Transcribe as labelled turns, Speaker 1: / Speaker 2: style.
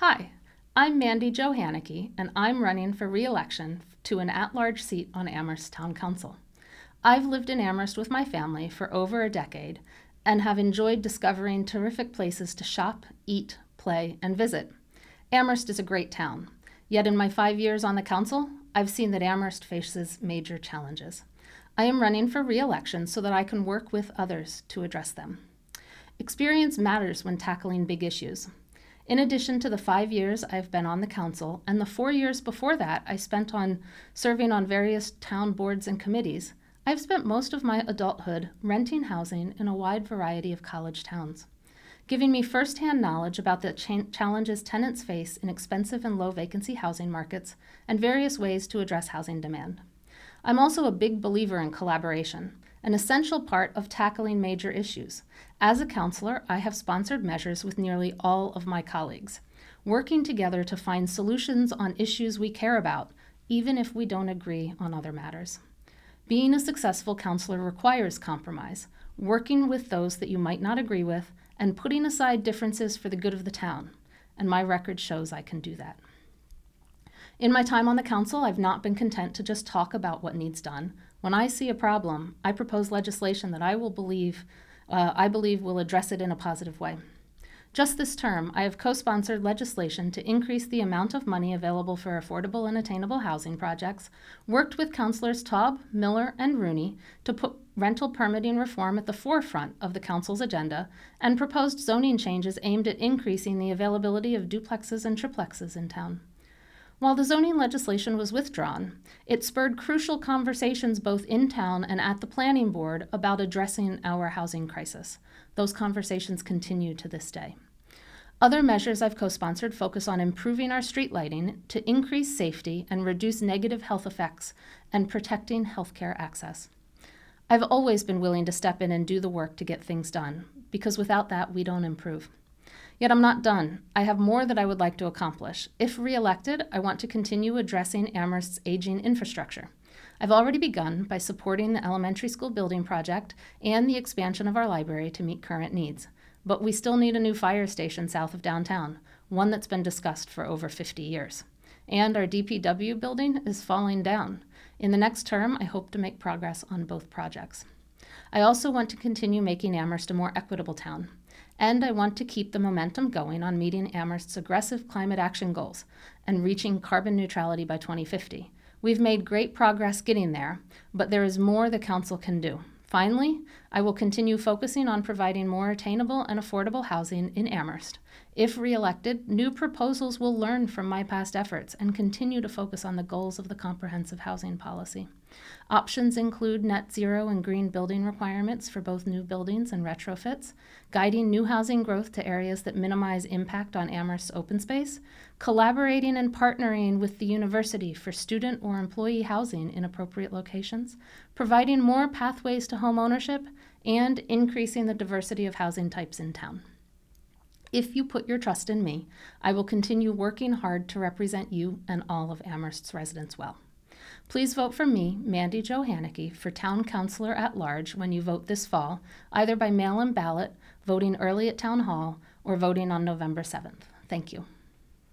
Speaker 1: Hi, I'm Mandi Jo Hanneke, and I'm running for re-election to an at-large seat on Amherst Town Council. I've lived in Amherst with my family for over a decade and have enjoyed discovering terrific places to shop, eat, play, and visit. Amherst is a great town, yet in my five years on the council, I've seen that Amherst faces major challenges. I am running for re-election so that I can work with others to address them. Experience matters when tackling big issues. In addition to the five years I've been on the council, and the four years before that I spent on serving on various town boards and committees, I've spent most of my adulthood renting housing in a wide variety of college towns, giving me firsthand knowledge about the cha challenges tenants face in expensive and low vacancy housing markets and various ways to address housing demand. I'm also a big believer in collaboration an essential part of tackling major issues. As a councilor, I have sponsored measures with nearly all of my colleagues, working together to find solutions on issues we care about, even if we don't agree on other matters. Being a successful councilor requires compromise, working with those that you might not agree with, and putting aside differences for the good of the town. And my record shows I can do that. In my time on the council, I've not been content to just talk about what needs done. When I see a problem, I propose legislation that I will believe, uh, I believe will address it in a positive way. Just this term, I have co-sponsored legislation to increase the amount of money available for affordable and attainable housing projects, worked with councilors Taub, Miller, and Rooney to put rental permitting reform at the forefront of the council's agenda, and proposed zoning changes aimed at increasing the availability of duplexes and triplexes in town. While the zoning legislation was withdrawn, it spurred crucial conversations both in town and at the planning board about addressing our housing crisis. Those conversations continue to this day. Other measures I've co-sponsored focus on improving our street lighting to increase safety and reduce negative health effects and protecting healthcare access. I've always been willing to step in and do the work to get things done, because without that, we don't improve. Yet I'm not done. I have more that I would like to accomplish. If reelected, I want to continue addressing Amherst's aging infrastructure. I've already begun by supporting the elementary school building project and the expansion of our library to meet current needs. But we still need a new fire station south of downtown, one that's been discussed for over 50 years. And our DPW building is falling down. In the next term, I hope to make progress on both projects. I also want to continue making Amherst a more equitable town and I want to keep the momentum going on meeting Amherst's aggressive climate action goals and reaching carbon neutrality by 2050. We've made great progress getting there, but there is more the Council can do. Finally, I will continue focusing on providing more attainable and affordable housing in Amherst. If reelected, new proposals will learn from my past efforts and continue to focus on the goals of the comprehensive housing policy. Options include net zero and green building requirements for both new buildings and retrofits, guiding new housing growth to areas that minimize impact on Amherst's open space, collaborating and partnering with the university for student or employee housing in appropriate locations, providing more pathways to home ownership, and increasing the diversity of housing types in town. If you put your trust in me, I will continue working hard to represent you and all of Amherst's residents well. Please vote for me, Mandi Jo Hanneke, for Town Councilor at Large when you vote this fall, either by mail in ballot, voting early at Town Hall, or voting on November 7th. Thank you.